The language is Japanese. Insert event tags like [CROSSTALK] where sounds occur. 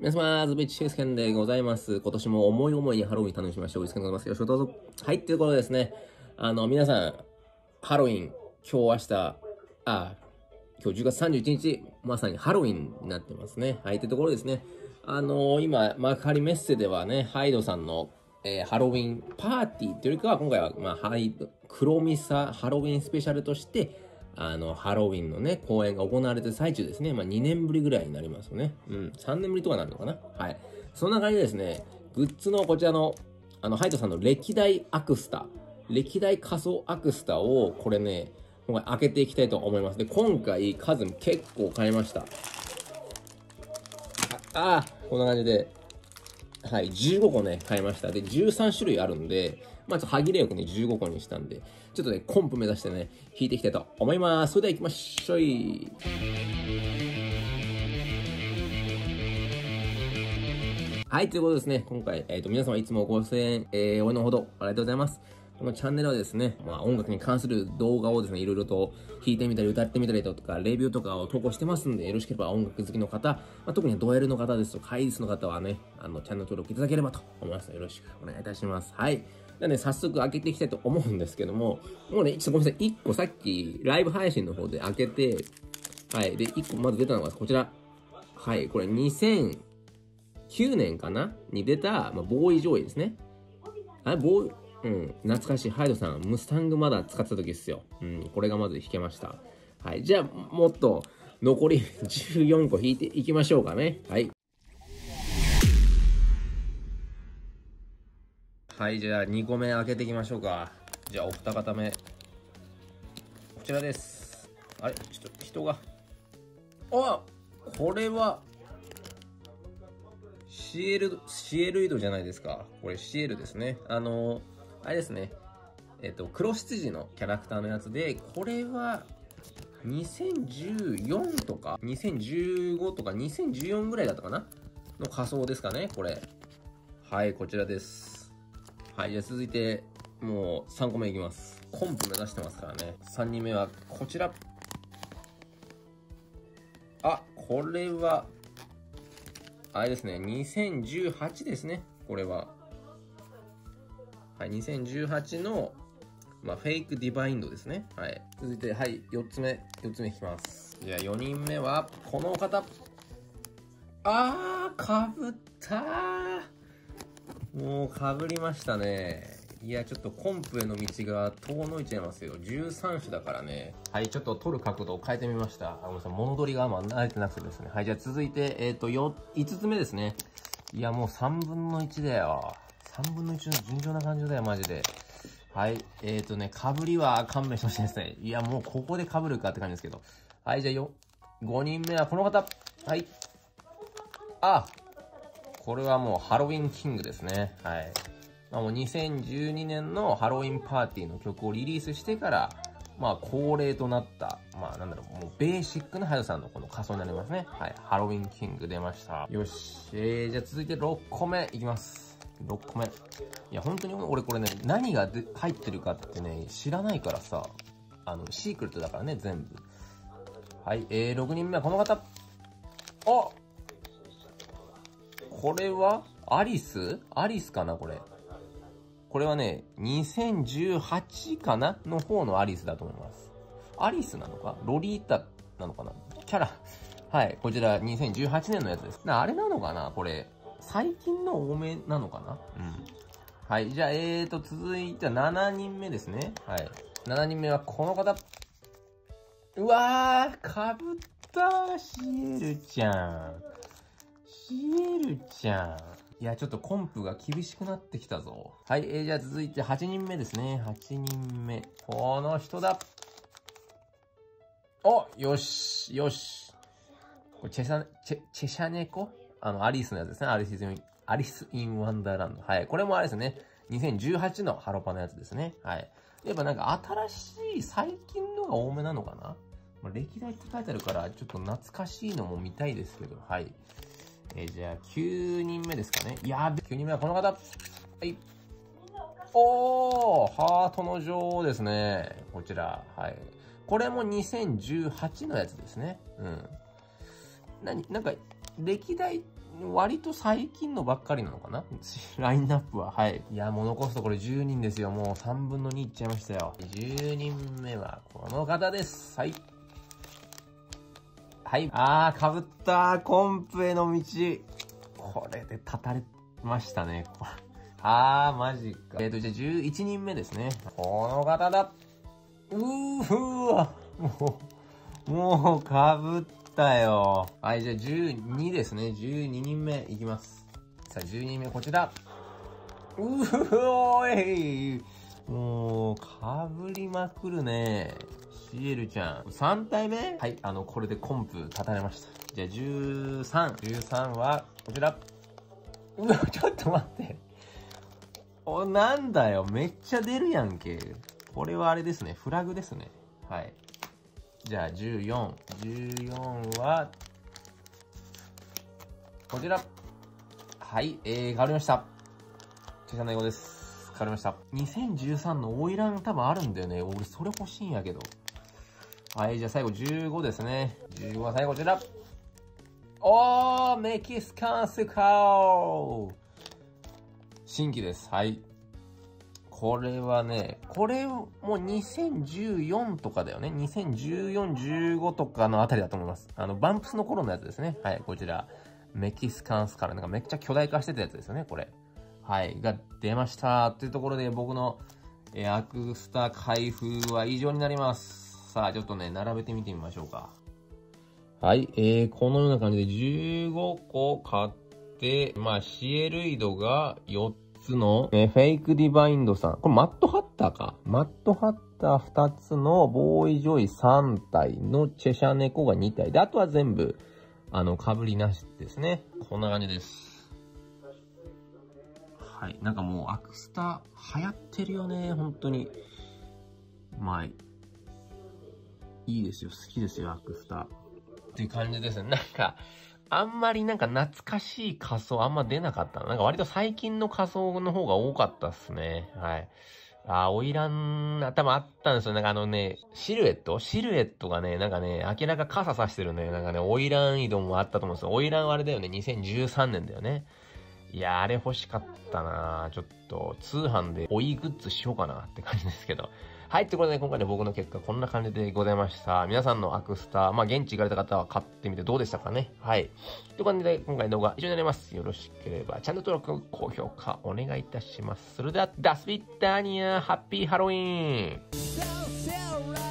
皆様、ズベチシェスケンでございます。今年も思い思いにハロウィン楽しみましょう。お疲れ様です。よろしくどうぞ。はい、っていうことでですね。あの、皆さん、ハロウィン、今日明日、あ、今日10月31日、まさにハロウィンになってますね。はい、ってところですね。あの今、幕張メッセではね、ハイドさんの、えーハロウィンパーティーっていうよりかは、今回は、まあ、ハイド、黒ミサハロウィンスペシャルとして、あの、ハロウィンのね、公演が行われてる最中ですね。まあ、2年ぶりぐらいになりますよね。うん。3年ぶりとかなるのかな？はい。そんな感じですね、グッズのこちらの、あの、ハイドさんの歴代アクスタ、歴代仮想アクスタを、これね、今回開けていきたいと思います。で、今回数結構買いました。ああこんな感じで、はい、15個ね、買いました。で、13種類あるんで、まあちょっと歯切れよくね、15個にしたんで、ちょっとね、コンプ目指してね、弾いていきたいと思います。それでは行きましょい。はい、ということですね、今回、えっ、と、皆様いつもご声援、えー、応援のほど、ありがとうございます。このチャンネルはですね、まあ音楽に関する動画をですね、いろいろと弾いてみたり歌ってみたりとか、レビューとかを投稿してますんで、よろしければ音楽好きの方、まあ、特にドエルの方ですとか、ハイリスの方はね、あの、チャンネル登録いただければと思います。よろしくお願いいたします。はい。なので、早速開けていきたいと思うんですけども、もうね、ちょっとごめんなさい。1個さっき、ライブ配信の方で開けて、はい。で、1個まず出たのがこちら。はい。これ2009年かな？に出た、まあ、ボーイ上位ですね。あれ、ボーイ、うん、懐かしい。ハイドさん、ムスタングまだ使ってた時ですよ。うん、これがまず弾けました。はい。じゃあ、もっと、残り [LAUGHS] 14個弾いていきましょうかね。はい。はい、じゃあ2個目開けていきましょうか。じゃあお二方目。こちらです。あれ？ちょっと人が。あこれは、シエル、シエルイドじゃないですか。これシエルですね。あの、あれですね。えっと、黒羊のキャラクターのやつで、これは、2014とか、2015とか2014ぐらいだったかな？の仮装ですかね、これ。はい、こちらです。はい、じゃあ続いて、もう3個目いきます。コンプ目指してますからね。3人目はこちら。あ、これは、あれですね、2018ですね、これは。はい、2018の、まあ、フェイクディバインドですね。はい。続いて、はい、4つ目、4つ目いきます。じゃあ4人目は、この方。あー、かぶったー。もうかぶりましたね。いや、ちょっとコンプへの道が遠のいちゃいますよ。13種だからね。はい、ちょっと撮る角度を変えてみました。あごめんなさい、物取りがあんま慣れてなくてですね。はい、じゃあ続いて、えっ、と、よ、5つ目ですね。いや、もう3分の1だよ。3分の1の順調な感じだよ、マジで。はい、えっ、とね、かぶりは勘弁してほしいですね。いや、もうここでかぶるかって感じですけど。はい、じゃあよ、5人目はこの方。はい。あ、これはもうハロウィンキングですね。はい。まあもう2012年のハロウィンパーティーの曲をリリースしてから、まあ恒例となった、まあなんだろう、もうベーシックなハヤさんのこの仮装になりますね。はい。ハロウィンキング出ました。よし。えー、じゃあ続いて6個目いきます。6個目。いや、本当に俺これね、何が入ってるかってね、知らないからさ、あの、シークレットだからね、全部。はい。えー、6人目はこの方。あこれはアリス？アリスかなこれ。これはね、2018かなの方のアリスだと思います。アリスなのか？ロリータなのかな？キャラ。はい、こちら2018年のやつです。なあれなのかなこれ。最近の多めなのかな？うん。はい、じゃあ、えーと、続いては7人目ですね。はい。7人目はこの方。うわー、かぶったー、シエルちゃん。シエルちゃん。いや、ちょっとコンプが厳しくなってきたぞ。はい、えー、じゃあ続いて8人目ですね。8人目。この人だ。およし、よし。これチェサ、チェ、チェシャネコ？あの、アリスのやつですね。 Alice in、Alice in Wonderland。はい。これもあれですね。2018のハロパのやつですね。はい。やっぱなんか新しい、最近のが多めなのかな？まあ、歴代って書いてあるから、ちょっと懐かしいのも見たいですけど、はい。えーじゃあ、9人目ですかね。やべ、9人目はこの方。はい。おーハートの女王ですね。こちら。はい。これも2018のやつですね。うん。なに、なんか、歴代割と最近のばっかりなのかな？[LAUGHS] ラインナップは。はい。いや、もう残すとこれ10人ですよ。もう3分の2いっちゃいましたよ。10人目はこの方です。はい。はい。あー、かぶった。コンプへの道。これで立たれましたね。[LAUGHS] あー、マジか。えっ、ー、と、じゃあ11人目ですね。この方だ。うーふわ。もう、もう、かぶったよ。はい、じゃあ12ですね。12人目いきます。さあ、12人目こちら。うーおい。もう、かぶりまくるね。シエルちゃん。3体目？はい、あの、これでコンプ立たれました。じゃあ13。13は、こちら。うわ、ちょっと待って。お、なんだよ。めっちゃ出るやんけ。これはあれですね。フラグですね。はい。じゃあ14。14は、こちら。はい、えー、変わりました。チェシャの英語です。変わりました。2013の花魁多分あるんだよね。俺それ欲しいんやけど。はい、じゃあ最後15ですね。15は最後こちら。おー、メキシカンスカー新規です。はい。これはね、これも2014とかだよね。2014、15とかのあたりだと思います。あの、バンプスの頃のやつですね。はい、こちら。メキシカンスカラー。なんかめっちゃ巨大化してたやつですよね、これ。はい、が出ました。というところで僕の、えー、アクスタ開封は以上になります。さあ、ちょっとね、並べてみてみましょうか。はい、えー、このような感じで15個買って、まあ、シエルイドが4つの、えフェイクディバインドさん。これマットハッターか。マットハッター2つのボーイジョイ3体のチェシャ猫が2体で、あとは全部、あの、被りなしですね。こんな感じです。はい。なんかもうアクスタ流行ってるよね、本当に。まあ、いいですよ。好きですよ、アクスタ。って感じですね。なんか、あんまりなんか懐かしい仮装あんま出なかったなんか割と最近の仮装の方が多かったっすね。はい。あ、オイラン、頭あったんですよ。なんかあのね、シルエット？シルエットがね、なんかね、明らか傘さしてるね。なんかね、オイラン移動もあったと思うんですよ。オイランはあれだよね、2013年だよね。いや、あれ欲しかったなちょっと、通販で追いグッズしようかなって感じですけど。はい、ということで今回の僕の結果こんな感じでございました。皆さんのアクスター、まあ現地行かれた方は買ってみてどうでしたかねはい。という感じで今回の動画以上になります。よろしければチャンネル登録、高評価お願いいたします。それでは、ダスビッターニア、ハッピーハロウィーン